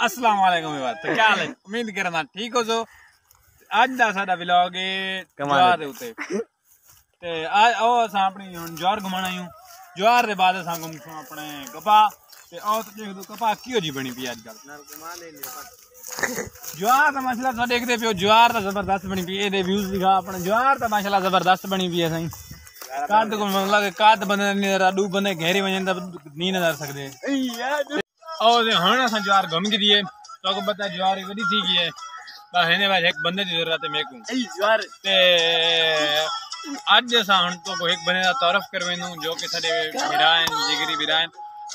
अस्सलाम वालेकुम विवाद तो क्या हाल है उम्मीद करना ठीक हो सो ਅੱਜ ਦਾ ਸਾਡਾ ਵਲੌਗ ਹੈ ਜਵਾਰ ਦੇ ਉੱਤੇ ਤੇ ਆ ਉਹ ਅਸਾਂ ਆਪਣੀ ਹੁਣ ਜਵਾਰ ਘੁਮਾਣਾ ਆਇਓ ਜਵਾਰ ਦੇ ਬਾਅਦ ਅਸਾਂ ਘੁੰਮ ਆਪਣੇ ਕਪਾ ਤੇ ਆਹ ਤੇ ਦੇਖ ਦੋ ਕਪਾ ਕਿਹੋ ਜੀ ਬਣੀ ਪਈ ਅੱਜ ਕੱਲ ਜਵਾਰ ਦਾ ਮਸਲਾ ਤਾਂ ਦੇਖਦੇ ਪਿਓ ਜਵਾਰ ਤਾਂ ਜ਼ਬਰਦਸਤ ਬਣੀ ਪਈ ਇਹਦੇ ਵਿਊਜ਼ ਦਿਖਾ ਆਪਣਾ ਜਵਾਰ ਤਾਂ ਮਾਸ਼ਾਅੱਲਾ ਜ਼ਬਰਦਸਤ ਬਣੀ ਪਈ ਹੈ ਸਾਈਂ ਕੱਦ ਕੋ ਮਨ ਲੱਗੇ ਕੱਦ ਬੰਦੇ ਨਹੀਂ ਨਜ਼ਰ ਆਡੂ ਬੰਦੇ ਘੇਰੀ ਵਜਨ ਤਾਂ ਨਹੀਂ ਨਜ਼ਰ ਸਕਦੇ और हाण असां ज्वार गम की दिए। तो को पता ज्वार वॾी थी गई है पर हेने भाई एक बंदे जी ज़रूरत है मेकू। ज्वार। ते आज असां हण तो को एक बने दा तारफ करवेंदू जो के साडे विरा जिगरी विरा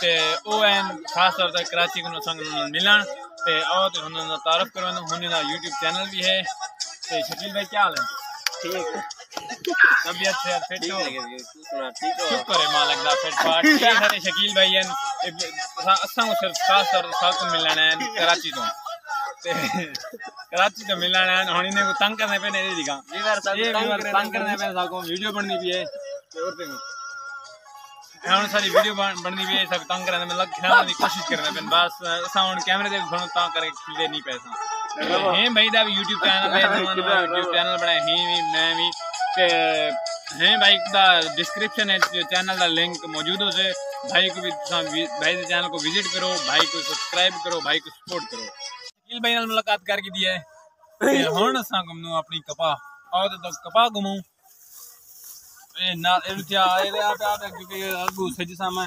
ते ओ आहिनि ख़ासि तौर ते कराची को असां मिलण ते आओ ते हुननि तारफ करवेंदो हुननि यूट्यूब चैनल भी है। ते शकील भाई क्या हाल है? ठीक तबीयत से फिट हो शुक्र है मालिक दा फिट फाट ये सारे शकील भाई हैं असां को सिर्फ खास तौर ते साथ मिलना है कराची तो ते कराची तो मिलना है हुन इन्हें को तंग करने पे नहीं दिखा ये व्यूअर तंग करने पे साको वीडियो बननी भी है ते और देखो ਹੁਣ ਸਾਡੀ ਵੀਡੀਓ ਬਣਨੀ ਵੀ ਹੈ ਸਭ ਤੰਗ ਕਰਨ में लग खिलाने की कोशिश करने पे बस असां हुन कैमरे दे घणो ता करे खिलदे नहीं पैसा हैं भाई दा भी YouTube चैनल है नवां YouTube चैनल बनाया ही भी मैं भी ਤੇ हैं भाई का डिस्क्रिप्शन है चैनल का लिंक मौजूद हो से भाई को भी भाई के चैनल को विज़िट करो भाई को सब्सक्राइब करो भाई को सपोर्ट करो शकील भाई ने मुलाकात करके दी है हूँ असा घूमू अपनी कपा और तो, तो कपा घूमू अगू सज सामा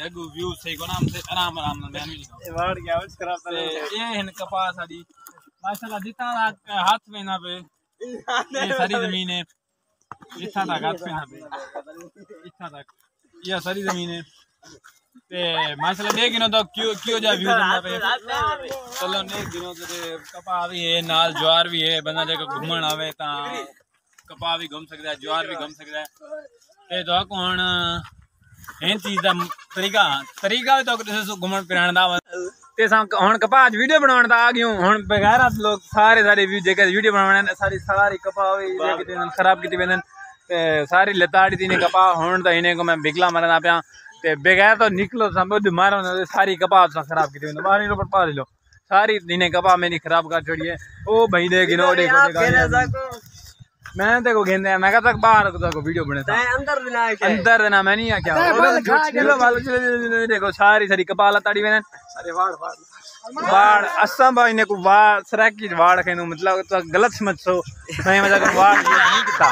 अगू व्यू सही को नाम से आराम आराम ना बयान भी नहीं ये इन कपा साड़ी माशाल्लाह जितना हाथ में ना पे सारी ज़मीन है ਇੱਥਾਂ ਤੱਕ ਹੱਥ ਵੇਨਾ ਪਏ ਇੱਥਾਂ ਤੱਕ ਇਹ ਸਾਰੀ ਜ਼ਮੀਨ ਹੈ ਤੇ ਮਾਸ਼ਾਅੱਲਾ ਦੇ ਗਿਨੋ ਤਾਂ ਕਿਉਂ ਕਿਉਂ ਜਾ ਵਿਊ ਦਿੰਦਾ ਪਏ ਚਲੋ ਨੇ ਗਿਨੋ ਤੇ ਕਪਾ ਵੀ ਹੈ ਨਾਲ ਜਵਾਰ ਵੀ ਹੈ ਬੰਦਾ ਜੇ ਘੁੰਮਣ ਆਵੇ ਤਾਂ ਕਪਾ ਵੀ ਘੁੰਮ ਸਕਦਾ ਹੈ ਜਵਾਰ ਵੀ ਘੁੰਮ ਸਕਦਾ ਹੈ ਤੇ ਦੋ ਕੋਣ ਇਹ ਚੀਜ਼ ਦਾ ਤਰੀਕਾ ਤਰੀਕਾ ਵੀ ਤਾਂ ਕਿਸੇ ਘੁੰਮਣ ਫਿਰਨ ਦਾ ਵਾ। ਤੇ ਸਾਂ ਹੁਣ ਕਪਾਹ ਵੀਡੀਓ ਬਣਾਉਣ ਦਾ ਆ ਗਿਓ ਹੁਣ ਬਗੈਰ ਲੋਕ ਸਾਰੇ ਸਾਰੇ ਵੀ ਜੇ ਵੀਡੀਓ ਬਣਾਉਣੇ ਨੇ ਸਾਰੀ ਸਾਰੀ ਕਪਾਹ ਵੀ ਜੇ ਕਿਤੇ ਖਰਾਬ ਕੀਤੀ ਬੰਦਨ ਤੇ ਸਾਰੀ ਲਤਾੜੀ ਦੀ ਨੇ ਕਪਾਹ ਹੁਣ ਤਾਂ ਇਹਨੇ ਕੋ ਮੈਂ ਬਿਗਲਾ ਮਰਨਾ ਪਿਆ ਤੇ ਬਗੈਰ ਤਾਂ ਨਿਕਲੋ ਸੰਬੁੱਧ ਮਾਰੋ ਨਾ ਸਾਰੀ ਕਪਾਹ ਸਾਂ ਖਰਾਬ ਕੀਤੀ ਬੰਦਨ ਬਾਹਰ ਨੂੰ ਪਾ ਲੋ ਸਾਰੀ ਦਿਨੇ ਕਪਾਹ ਮੇਰੀ ਖਰਾਬ ਕਰ ਛੜੀ ਹੈ ਉਹ ਭਾਈ ਦੇ ਗਿਨੋ ਦੇਖੋ ਦੇਖੋ मैं तेको गेंदे मैं कहा तक बाहर को वीडियो बने था। अंदर बिना अंदर ना मैं नहीं क्या? चलो चलो देखो सारी सारी कपाला ताड़ी मैंने। अरे वाड़ वाड़। वाड़ असम भाई ने को वाड़ सरक वाड़ कहनु मतलब तो गलत समझ सो। मैं मज़ा को वाड़ यूज़ नहीं किया।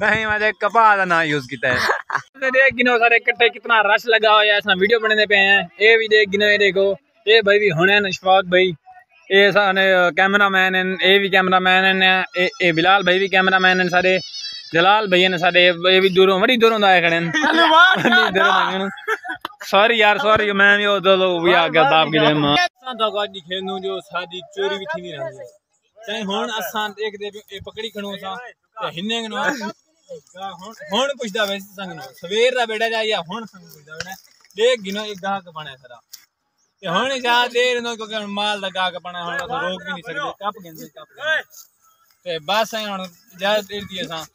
मैं मज़ा कपा का ना यूज़ किया है। देख गिनो सारे इकट्ठे कितना रश लगा हुआ है ऐसा वीडियो बनने पे हैं। ये भी देख गिनो ये देखो। ये भाई भी हुने नशफात भाई। ਇਹ ਸਾਡੇ ਕੈਮਰਾਮੈਨ ਹਨ ਇਹ ਵੀ ਕੈਮਰਾਮੈਨ ਹਨ ਇਹ ਇਹ ਬਿਲਾਲ ਭਾਈ ਵੀ ਕੈਮਰਾਮੈਨ ਹਨ ਸਾਡੇ ਜਲਾਲ ਭਾਈ ਨੇ ਸਾਡੇ ਇਹ ਵੀ ਦੂਰੋਂ ਬੜੀ ਦੂਰੋਂ ਦਾ ਆਏ ਖੜੇ ਨੇ। ਸੌਰੀ ਯਾਰ ਸੌਰੀ ਮੈਂ ਵੀ ਉਹ ਦੋ ਵੀ ਆ ਗਿਆ ਬਾਪ ਕੀ ਦੇ ਮਾਂ। ਅਸਾਂ ਤਾਂ ਗੱਡੀ ਖੇਨੂੰ ਜੋ ਸਾਡੀ ਚੋਰੀ ਵੀ ਥੀ ਨਹੀਂ ਰਹੀ ਚਾਹੇ ਹੁਣ ਅਸਾਂ ਦੇਖਦੇ ਇਹ ਪਕੜੀ ਖਣੋ ਅਸਾਂ ਤੇ ਹਿੰਨੇ ਨੂੰ ਹੁਣ ਹੁਣ ਪੁੱਛਦਾ ਵੈਸੇ ਸੰਗ ਨੂੰ ਸਵੇਰ ਦਾ ਬੇੜਾ ਜਾਈਆ ਹੁਣ ਸੰਗ ਪੁੱਛਦਾ ਬੇੜਾ। ਦੇਖ ਗਿਨੋ ਇੱਕ ਗਾਹਕ ਬਣਿਆ ਸਾਰਾ ਹੁਣ ਜਾ ਦੇਰ ਨੂੰ ਕਿਉਂਕਿ ਹੁਣ ਮਾਲ ਦਾ ਗਾਹਕ ਬਣਾ ਹੁਣ ਅਸੀਂ ਰੋਕ ਵੀ ਨਹੀਂ ਸਕਦੇ ਕੱਪ ਗੰਦੇ ਕੱਪ ਤੇ ਬਸ ਐ ਹੁਣ ਜਾ ਦੇਰ ਦੀ ਅਸਾਂ